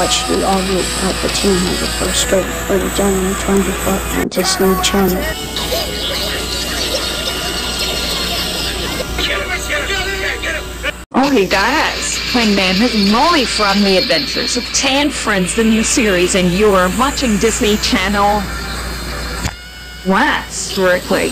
watch the all-new Palpatine have the first stroke for the January 24th on Disney Channel. Oh, he does. Wingman is Molly from The Adventures of Tan Friends, the new series, and you are watching Disney Channel. What, strictly?